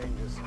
changes.